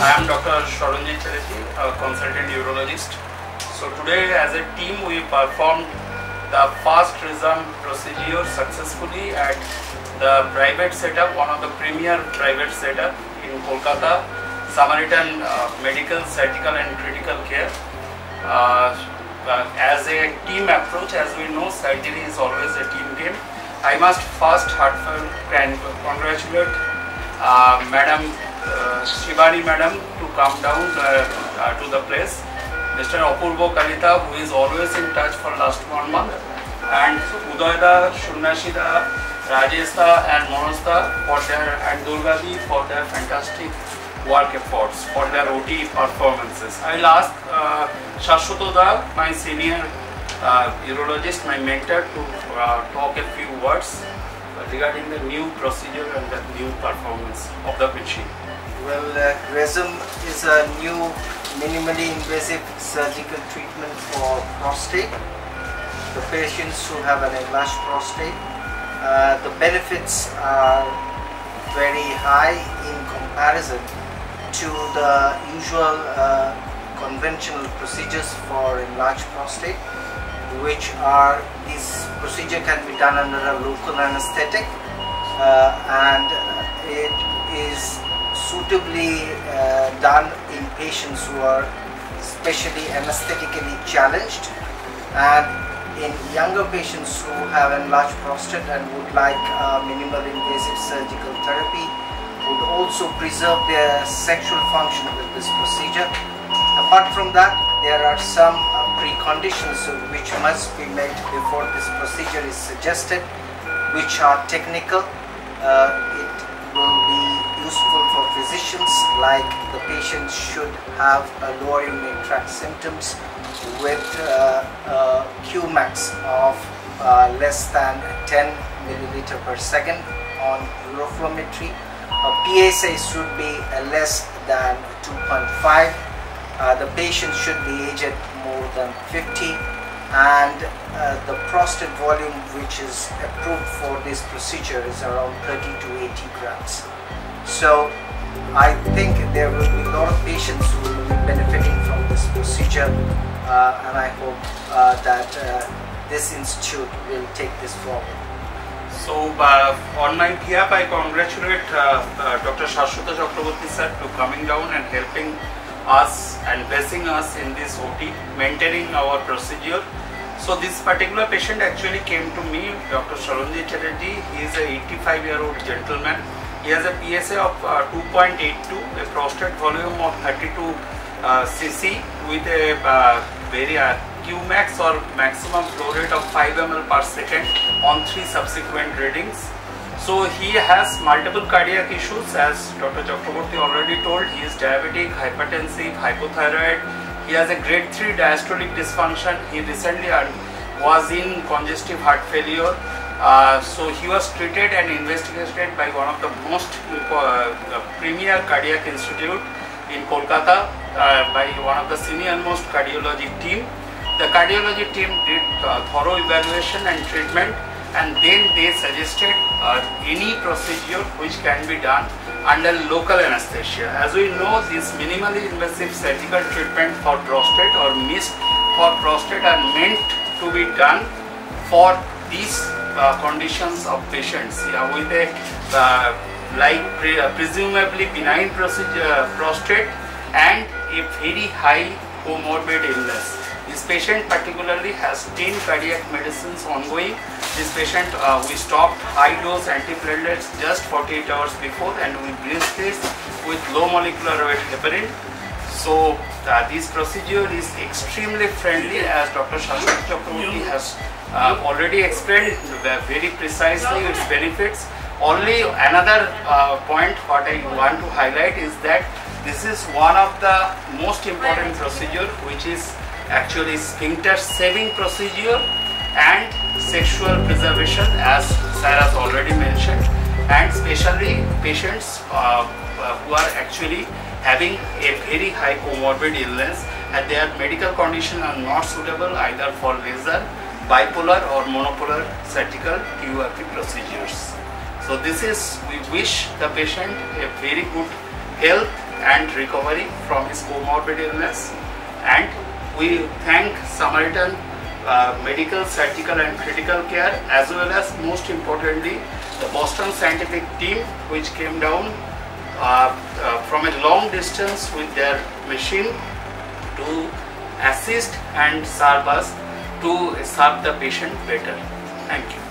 I am Dr. Smaranjit Chatterjee, a consultant urologist. So today as a team we performed the fast Rezum procedure successfully at the private setup, one of the premier private setup in Kolkata, Samaritan uh, Medical, Surgical and Critical Care. Uh, uh, as a team approach, as we know, surgery is always a team game. I must first heartfelt congratulate uh, Madam Shivani Madam to come down uh, uh, to the place. Mr. Apurvo Kalita who is always in touch for last one month and Udoyda, Shunnashida, Rajeshda and Monosda for their and Durgadi for their fantastic work efforts for their OT performances. I will ask uh, my senior uh, urologist, my mentor to uh, talk a few words regarding the new procedure and the new performance of the machine. Well, uh, Rezum is a new minimally invasive surgical treatment for prostate. The patients who have an enlarged prostate, uh, the benefits are very high in comparison to the usual uh, conventional procedures for enlarged prostate which are this procedure can be done under a local anesthetic uh, and it is suitably uh, done in patients who are especially anesthetically challenged and in younger patients who have enlarged prostate and would like uh, minimal invasive surgical therapy would also preserve their sexual function with this procedure. Apart from that, there are some preconditions which must be met before this procedure is suggested, which are technical. Uh, it will be useful for physicians like the patient should have a lower urinary tract symptoms with uh, uh, Qmax of uh, less than 10 milliliter per second on uroflowmetry a PSA should be less than 2.5. Uh, the patient should be aged more than 50 and uh, the prostate volume which is approved for this procedure is around 30 to 80 grams. So I think there will be a lot of patients who will be benefiting from this procedure uh, and I hope uh, that uh, this institute will take this forward. So uh, on my behalf, I congratulate uh, Dr. Saswata Chakraborty sir to coming down and helping us and blessing us in this OT, maintaining our procedure. So this particular patient actually came to me, Dr. Smaranjit Chatterjee. He is a 85 year old gentleman. He has a PSA of uh, 2.82, a prostate volume of 32 uh, cc with a uh, very Qmax or maximum flow rate of 5 ml per second on three subsequent readings. So he has multiple cardiac issues as Dr. Chakraborty already told. He is diabetic, hypertensive, hypothyroid. He has a grade 3 diastolic dysfunction. He recently was in congestive heart failure. Uh, so he was treated and investigated by one of the most uh, premier cardiac institute in Kolkata uh, by one of the senior most cardiology team. The cardiology team did uh, thorough evaluation and treatment and then they suggested uh, any procedure which can be done under local anesthesia. As we know, this minimally invasive surgical treatment for prostate or MIST for prostate are meant to be done for these uh, conditions of patients yeah, with a like pre presumably benign procedure, prostate and a very high comorbid illness. This patient particularly has 10 cardiac medicines ongoing. This patient, uh, we stopped high dose antiplatelets just 48 hours before and we blessed this with low molecular weight heparin. So uh, this procedure is extremely friendly as Dr. Shashwat Chakraborty has uh, already explained very precisely its benefits. Only another uh, point what I want to highlight is that this is one of the most important procedure which is actually sphincter saving procedure and sexual preservation as Sarah has already mentioned and especially patients uh, who are actually having a very high comorbid illness and their medical condition are not suitable either for laser, bipolar or monopolar surgical TURP procedures. So this is, we wish the patient a very good health and recovery from his comorbid illness. And we thank Samaritan uh, Medical, Surgical and Critical Care as well as most importantly the Boston Scientific team which came down uh, uh, from a long distance with their machine to assist and serve us to serve the patient better. Thank you.